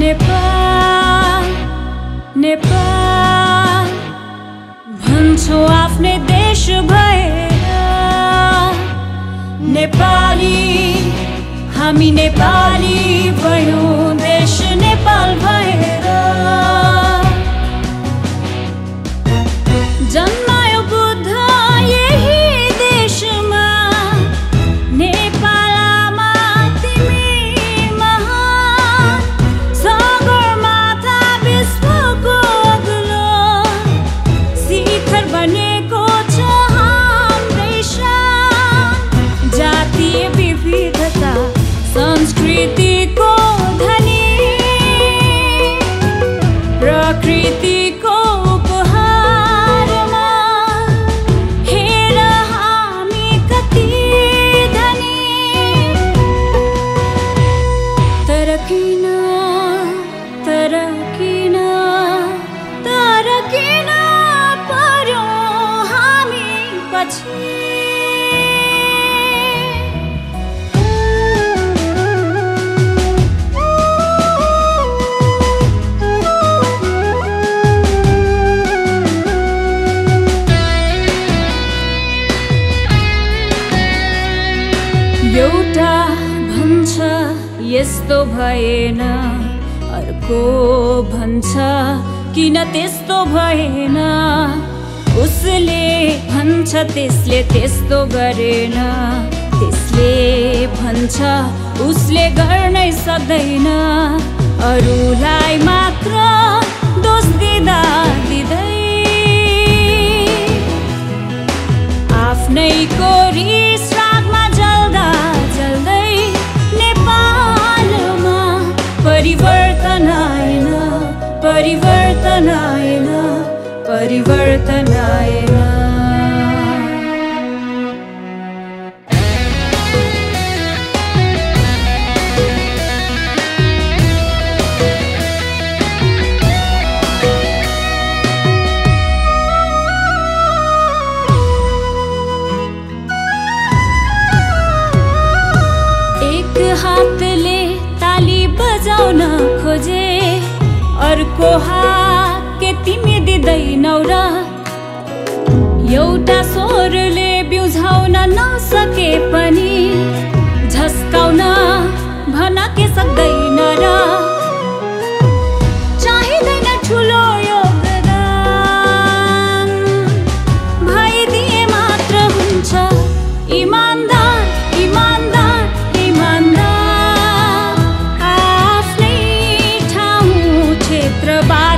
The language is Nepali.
नेपाल नेपाल भन्छौ आफ्नै देश भएर नेपाली हामी नेपाली भयौँ। প্রকৃতি यस्तो भएन। अर्को भन्छ किन त्यस्तो भएन। उसले भन्छ त्यसले त्यस्तो गरेन। त्यसले भन्छ उसले गर्नै सक्दैन। अरूलाई मात्र दोष दिँदा दिँदै। आफ्नैको रिस परिवर्तनाय न परिवर्तनाय न परिवर्तनाय अर्को के तिमी दिँदैनौ र एउटा स्वरले बिउझाउन नसके पनि झस्काउन भन के सक्दैन र। about